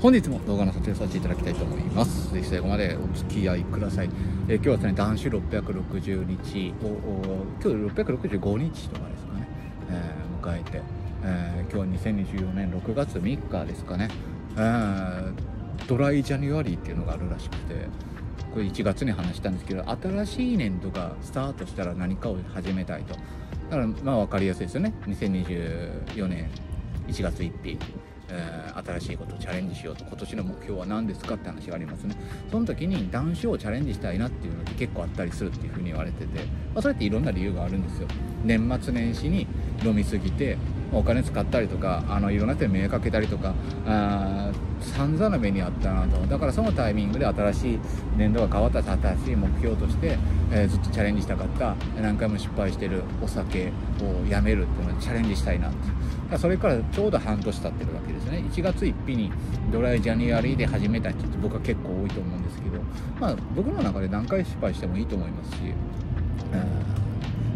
本日も動画の撮影させていただきたいと思います。ぜひ最後までお付き合いください、え、今日はですね男子660日。を今日665日とかですかね、えー、迎えて、えー、今日は2024年6月3日ですかね、えー、ドライジャニュアリーっていうのがあるらしくてこれ1月に話したんですけど新しい年度がスタートしたら何かを始めたいと。だからまあ分かりやすいですよね。2024年1月1日。えー、新しいことをチャレンジしようと今年の目標は何ですかって話がありますね。その時に男子をチャレンジしたいなっていうのって結構あったりするっていうふうに言われてて、まあ、それっていろんな理由があるんですよ。年末年始に飲みすぎてお金使ったりとかあのいろんな人に迷惑かけたりとかあ散々な目にあったなと。だからそのタイミングで新しい年度が変わった新しい目標として、えー、ずっとチャレンジしたかった何回も失敗してるお酒をやめるっていうのをチャレンジしたいなって。それからちょうど半年経ってるわけですね。1月1日にドライジャニュアリーで始めた人って僕は結構多いと思うんですけどまあ僕の中で何回失敗してもいいと思いますし、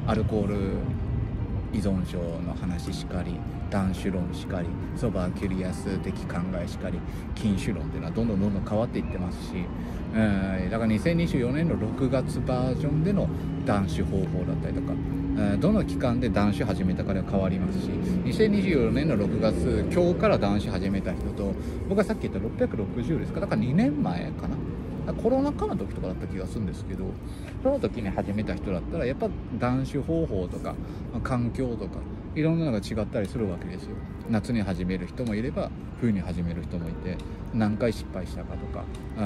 アルコール依存症の話しかり男子論しかりソバーキュリアス的考えしかり禁酒論っていうのはどんどんどんどん変わっていってますし、え、だから2024年の6月バージョンでの男子方法だったりとか、え、どの期間で男子始めたかでは変わりますし2024年の6月今日から男子始めた人と僕がさっき言った660ですか。だから2年前かな。コロナ禍の時とかだった気がするんですけどその時に始めた人だったらやっぱ断酒方法とか、環境とかいろんなのが違ったりするわけですよ。夏に始める人もいれば冬に始める人もいて何回失敗したかとか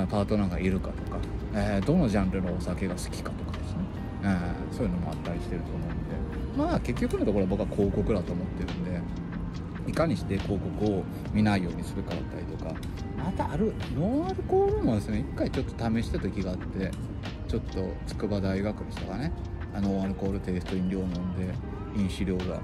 パートナーがいるかとか、えー、どのジャンルのお酒が好きかとかですね、えー、そういうのもあったりしてると思うんで。まあ結局のところ僕は広告だと思ってるんでいかにして広告を見ないようにするかだったりとかまたあるノンアルコールもですね一回ちょっと試した時があってちょっと筑波大学の人がね。ノンアルコールテイスト飲料を飲んで飲酒量が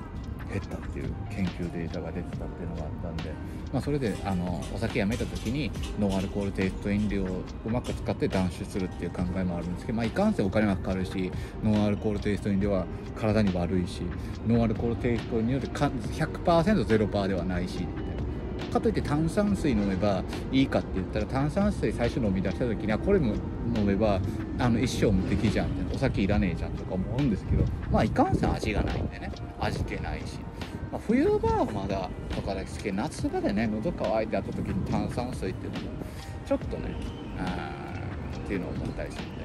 減ったっていう研究データが出てたっていうのがあったんで、まあ、それであのお酒やめた時にノンアルコールテイスト飲料をうまく使って断酒するっていう考えもあるんですけど、まあ、いかんせんお金がかかるしノンアルコールテイスト飲料は体に悪いしノンアルコールテイストによって100%ゼロパーではないしかといって炭酸水飲めばいいかって言ったら炭酸水最初飲み出した時にはこれも飲めばあの一生無敵じゃんってお酒いらねえじゃんとか思うんですけどまあいかんせん味がないんでね。味気ないし、まあ、冬場はまだとかだけど夏場でね喉乾いてあった時に炭酸水っていうのもちょっとねっていうのを思ったりするんで。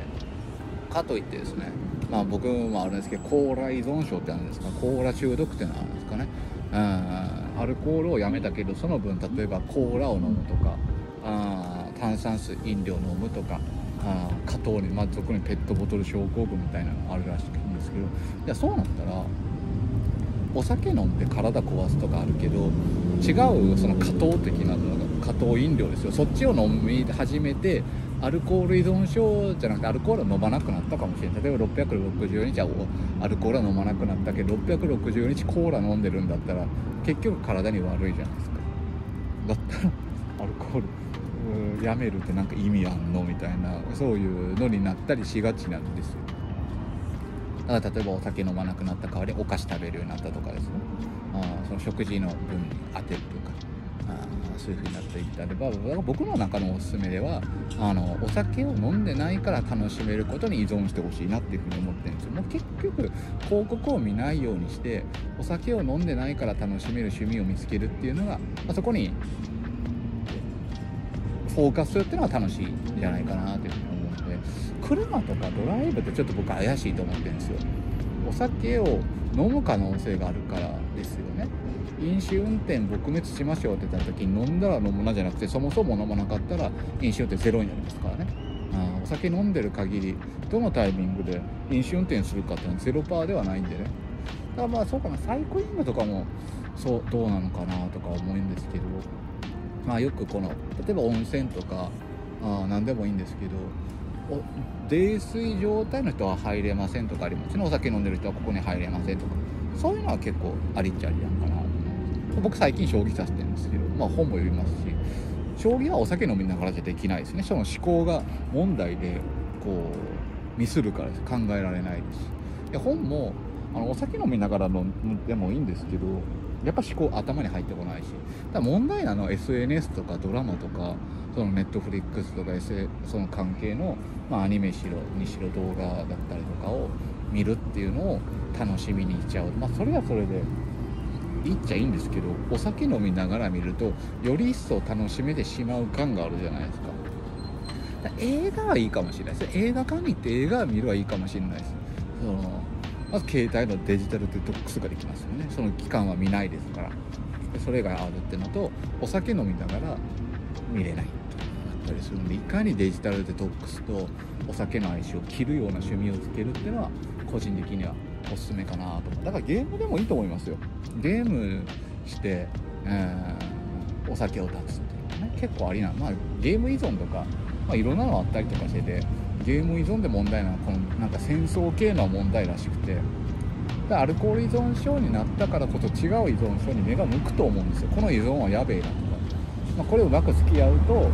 かといってですねまあ僕もあるんですけどコーラ依存症ってあるんですか？コーラ中毒っていうのはあるんですかね？うんアルコールをやめたけどその分例えばコーラを飲むとかあ炭酸水飲料を飲むとかあ加糖に、まあ、俗にペットボトル症候群みたいなのがあるらしいんですけどいやそうなったらお酒飲んで体壊すとかあるけど違うその加糖的な糖飲料ですよ。そっちを飲み始めてアルコール依存症じゃなくてアルコールは飲まなくなったかもしれない。例えば660日はアルコールは飲まなくなったけど660日コーラ飲んでるんだったら結局体に悪いじゃないですか。だったらアルコールやめるってなんか意味あんのみたいなそういうのになったりしがちなんですよ。だから例えばお酒飲まなくなった代わりお菓子食べるようになったとかですね。あその食事の分に当てるとか。そういう風になっていったれば僕の中のおすすめではあのお酒を飲んでないから楽しめることに依存してほしいなっていう風に思ってるんですよ。もう結局広告を見ないようにしてお酒を飲んでないから楽しめる趣味を見つけるっていうのが、まあ、そこにフォーカスするっていうのが楽しいんじゃないかなというふうに思うので車とかドライブってちょっと僕怪しいと思ってるんですよ。お酒を飲む可能性があるからですよね。飲酒運転撲滅しましょうって言った時に飲んだら飲むなじゃなくてそもそも飲まなかったら飲酒運転ゼロになりますからね。あお酒飲んでる限りどのタイミングで飲酒運転するかっていうのはゼロパーではないんでね。だからまあそうかな。サイクリングとかもそうどうなのかなとか思うんですけど。まあよくこの例えば温泉とかあ何でもいいんですけど泥酔状態の人は入れませんとかありますね。お酒飲んでる人はここに入れませんとか。そういうのは結構ありっちゃありなんかな。僕最近将棋指してるんですけど、まあ、本も読みますし将棋はお酒飲みながらじゃできないですね。その思考が問題でこうミスるから考えられないです。で本もあのお酒飲みながら飲んでもいいんですけどやっぱ思考頭に入ってこないし。だ問題なのは SNS とかドラマとかそのネットフリックスとか、S、その関係の、まあ、アニメしろにしろ動画だったりとかを見るっていうのを楽しみにしちゃう。まあそれはそれでいいっちゃいいんですけどお酒飲みながら見るとより一層楽しめてしまう感があるじゃないですか。映画はいいかもしれないです。映画館に行って映画を見るはいいかもしれないです。そのまず携帯のデジタルデトックスができますよね。その期間は見ないですから。それがあるってのとお酒飲みながら見れないあったりするんでいかにデジタルデトックスとお酒の相性を切るような趣味をつけるっていうのは個人的にはおすすめかなとだからゲームでもいいと思いますよ。ゲームして、えー、お酒を断つっていうのはね。結構ありなまあゲーム依存とか、まあ、いろんなのあったりとかしててゲーム依存で問題なのはこのなんか戦争系の問題らしくて。でアルコール依存症になったからこそ違う依存症に目が向くと思うんですよ。この依存はやべえなとか、まあ、これをうまく付き合うと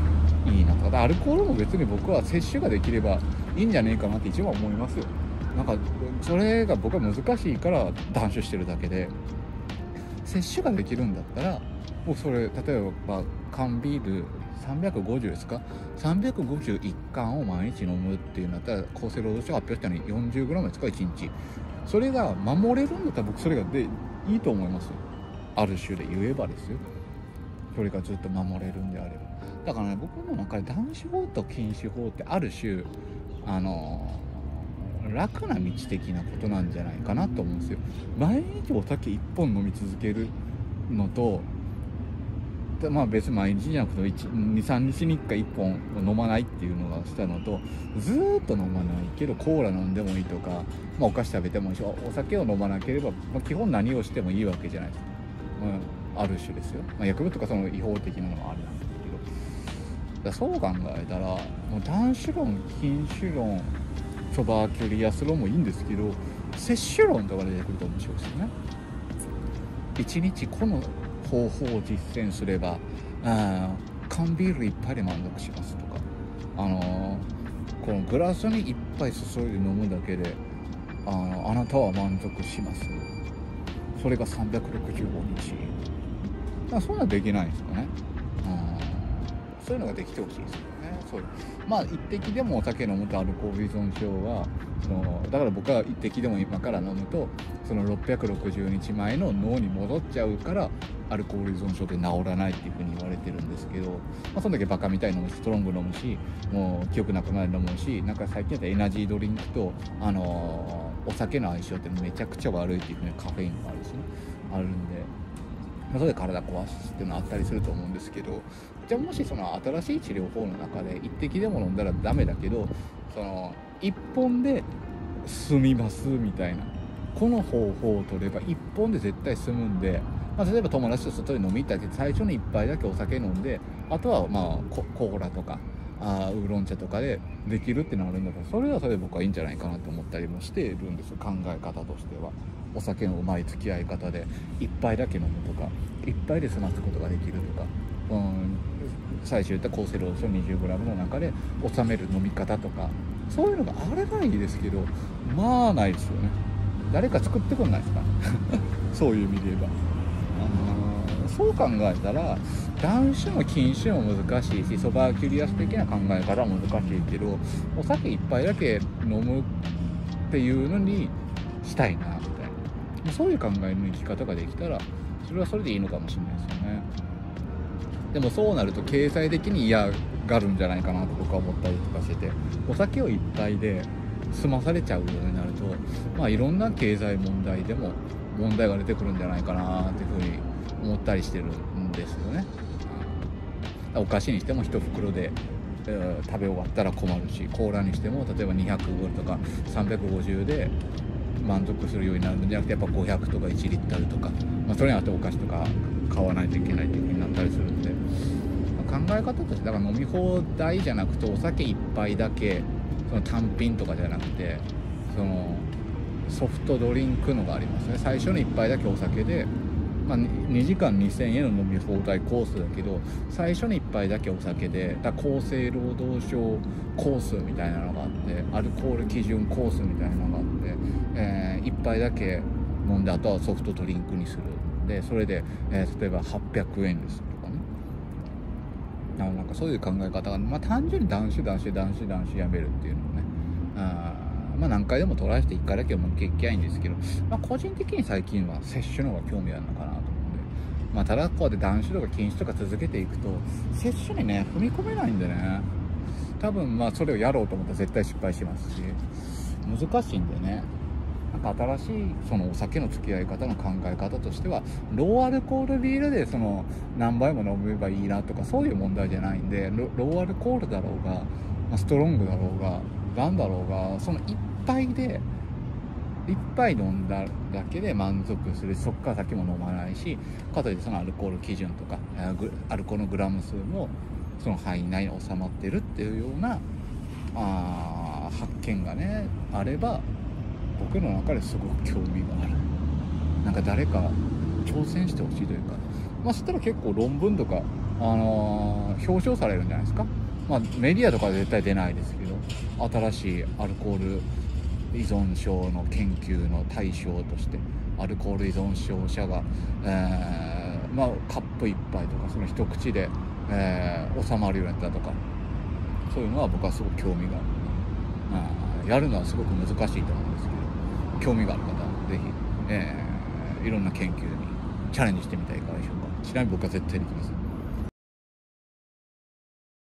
いいなとか。アルコールも別に僕は摂取ができればいいんじゃねえかなって一番思いますよ。なんかそれが僕は難しいから断酒してるだけで摂取ができるんだったらもうそれ例えば缶ビール350ですか？351缶を毎日飲むっていうんだったら厚生労働省が発表したのに 40g ですか？1日。それが守れるんだったら僕それがでいいと思いますある種で言えばですよ。それがずっと守れるんであれば。だからね僕の中で断酒法と禁酒法ってある種あの楽な道的なことなんじゃないかなと思うんですよ。毎日お酒1本飲み続けるのとまあ別に毎日じゃなくて23日に1回1本飲まないっていうのがしたのとずっと飲まないけどコーラ飲んでもいいとか、まあ、お菓子食べてもいいしお酒を飲まなければ、まあ、基本何をしてもいいわけじゃないですか、まあ、ある種ですよ、まあ、薬物とかその違法的なのはあるんですけど。だそう考えたらもう断酒論禁酒論ソバーキュリアス論もいいんですけど摂取論とか出てくると面白いですよね。1日この方法を実践すればあ缶ビール一杯で満足しますとかあのー、このグラスに一杯注いで飲むだけであのあなたは満足します。それが365日。だそんなできないんですかね。うんそういうのができてほしいですよね。そうまあ一滴でもお酒飲むとアルコール依存症はそのだから僕は一滴でも今から飲むとその660日前の脳に戻っちゃうからアルコール依存症って治らないっていうふうに言われてるんですけど、まあ、そんだけバカみたいに飲むしストロング飲むしもう記憶なくなる飲むしなんか最近だとエナジードリンクと、あのー、お酒の相性ってめちゃくちゃ悪いっていうふうにカフェインもあるしね。あるんで、まあ、それで体壊すっていうのはあったりすると思うんですけどじゃあもしその新しい治療法の中で一滴でも飲んだらダメだけどその1本で済みますみたいなこの方法を取れば1本で絶対済むんでまあ、例えば友達と外に飲み行ったけど最初に1杯だけお酒飲んであとはまあコーラとかあウーロン茶とかでできるってなるんだからそれはそれで僕はいいんじゃないかなと思ったりもしているんですよ考え方としては。お酒のうまい付き合い方で1杯だけ飲むとか1杯で済ますことができるとか、うん、最終言った厚生労働省 20g の中で収める飲み方とか。そういうのがあればいいですけどまあないですよね。誰か作ってくんないですか？そういう意味で言えば。そう考えたら断酒も禁酒も難しいしソバーキュリアス的な考え方も難しいけどお酒一杯だけ飲むっていうのにしたいな。そういう考えの生き方ができたらそれはそれでいいのかもしれないですよねでもそうなると経済的に嫌がるんじゃないかなと僕は思ったりとかしててお酒を一杯で済まされちゃうようになるとまあいろんな経済問題でも問題が出てくるんじゃないかなっていうふうに思ったりしてるんですよね。お菓子にしても1袋で、えー、食べ終わったら困るしコーラにしても例えば200ドルとか350で満足するようになるんじゃなくてやっぱ500とか1リットルとか、まあ、それにあってお菓子とか買わないといけないっていう風になったりするんで、まあ、考え方としてだから飲み放題じゃなくてお酒1杯だけその単品とかじゃなくてそのソフトドリンクのがありますね。最初の1杯だけお酒でまあ、2時間2000円の飲み放題コースだけど最初に1杯だけお酒でだ厚生労働省コースみたいなのがあってアルコール基準コースみたいなのがあって、1杯だけ飲んであとはソフトドリンクにする。でそれで、えー、例えば800円ですとかね。あなんかそういう考え方が、まあ、単純に男子男子男子男子やめるっていうのもね。あまあ何回でもトライして1回だけはもう結局いいんですけど、まあ、個人的に最近は接種の方が興味あるのかなと思うんで、まあ、ただこうやって男子とか禁止とか続けていくと接種にね踏み込めないんでね。多分まあそれをやろうと思ったら絶対失敗しますし。難しいんでね。なんか新しいそのお酒の付き合い方の考え方としてはローアルコールビールでその何杯も飲めばいいなとかそういう問題じゃないんでローアルコールだろうがストロングだろうが何だろうがその1杯で1杯飲んだだけで満足する。そこから先も飲まないしかといってそのアルコール基準とかアルコールのグラム数もその範囲内に収まってるっていうようなあ発見がねあれば僕の中ですごく興味がある。なんか誰か挑戦してほしいというか。まあそしたら結構論文とか、あのー、表彰されるんじゃないですか。まあメディアとか絶対出ないですけど新しいアルコール依存症の研究の対象としてアルコール依存症者が、えー、まあ、カップ1杯とかその一口で、えー、収まるようになったとか。そういうのは僕はすごく興味がある、やるのはすごく難しいと思うんですけど。興味がある方は是非、えー、いろんな研究にチャレンジしてみたらいかがでしょうか。ちなみに僕は絶対に行きます。